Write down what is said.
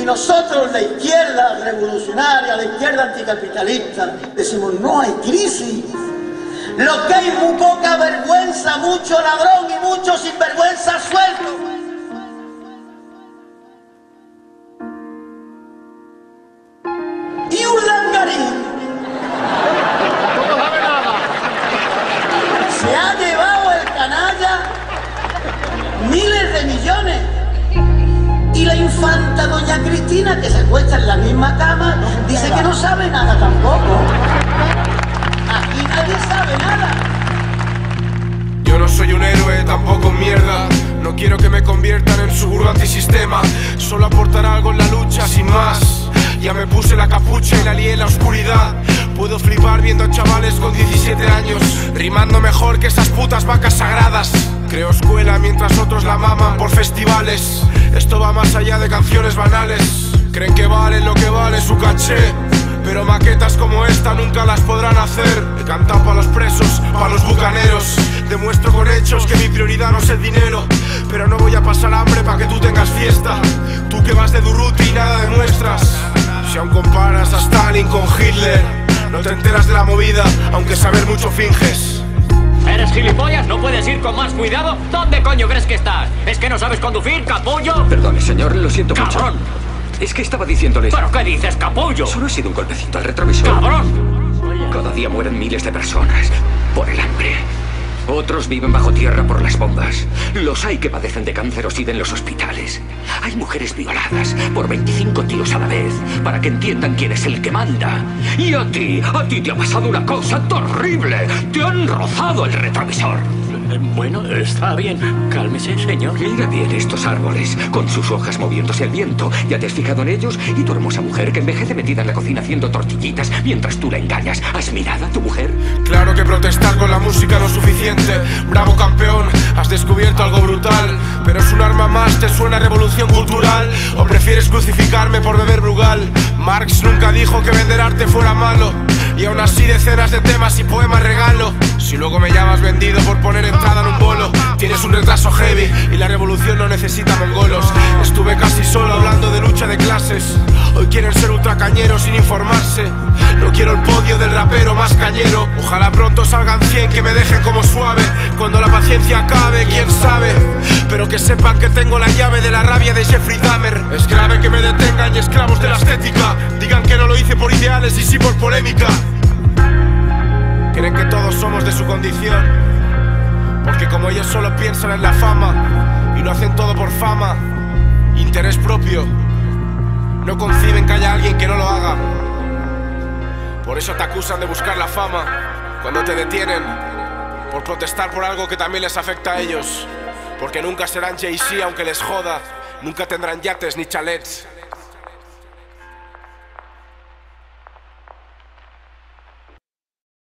Y nosotros, la izquierda revolucionaria, la izquierda anticapitalista, decimos, no hay crisis. Lo que hay es muy poca vergüenza, mucho ladrón y mucho sinvergüenza suelto. Se ha llevado el canalla miles de millones. Y la infanta doña Cristina, que se acuesta en la misma cama, dice que no sabe nada tampoco. Aquí nadie sabe nada. Yo no soy un héroe, tampoco mierda. No quiero que me conviertan en su burro antisistema. Solo aportar algo en la lucha, sin más. Ya me puse la capucha y la lié en la oscuridad. Puedo flipar viendo chavales con 17 años, rimando mejor que esas putas vacas sagradas. Creo escuela mientras otros la maman por festivales. Esto va más allá de canciones banales. Creen que valen lo que vale su caché. Pero maquetas como esta nunca las podrán hacer. He cantado para los presos, para los bucaneros. Demuestro con hechos que mi prioridad no es el dinero. Pero no voy a pasar hambre para que tú tengas fiesta. Tú que vas de Durruti y nada demuestras. Si aún comparas a Stalin con Hitler, no te enteras de la movida, aunque saber mucho finges. ¿Eres gilipollas? ¿No puedes ir con más cuidado? ¿Dónde coño crees que estás? ¿Es que no sabes conducir, capullo? Perdone, señor, lo siento mucho. ¡Cabrón! Es que estaba diciéndoles. ¿Pero qué dices, capullo? Solo ha sido un golpecito al retrovisor. ¡Cabrón! Cada día mueren miles de personas por el hambre. Otros viven bajo tierra por las bombas. Los hay que padecen de cáncer o siguen en los hospitales. Hay mujeres violadas por 25 tíos a la vez para que entiendan quién es el que manda. Y a ti, a ti te ha pasado una cosa terrible. Te han rozado el retrovisor. Bueno, está bien. Cálmese, señor. Mira bien estos árboles, con sus hojas moviéndose al viento. ¿Ya te has fijado en ellos? Y tu hermosa mujer que envejece metida en la cocina haciendo tortillitas mientras tú la engañas. ¿Has mirado a tu mujer? Claro que protestar con la música no es suficiente. Bravo campeón, has descubierto algo brutal. Pero es un arma más, te suena a revolución cultural. O prefieres crucificarme por beber Brugal. Marx nunca dijo que vender arte fuera malo. Y aún así decenas de temas y poemas regalo. Si luego me llamas vendido por poner entrada en un bolo, tienes un retraso heavy y la revolución no necesita mongolos. Estuve casi solo hablando de lucha de clases. Hoy quieren ser ultracañeros sin informarse. No quiero el podio del rapero más cañero. Ojalá pronto salgan 100 que me dejen como suave. Cuando la paciencia acabe, quién sabe. Pero que sepan que tengo la llave de la rabia de Jeffrey Dahmer. Es grave que me detengan y esclavos de la estética. Digan que no lo hice por ideales y sí por polémica. Creen que todos somos de su condición. Porque como ellos solo piensan en la fama y no hacen todo por fama, interés propio, no conciben que haya alguien que no lo haga. Por eso te acusan de buscar la fama cuando te detienen, por protestar por algo que también les afecta a ellos. Porque nunca serán Jay-Z aunque les joda, nunca tendrán yates ni chalets.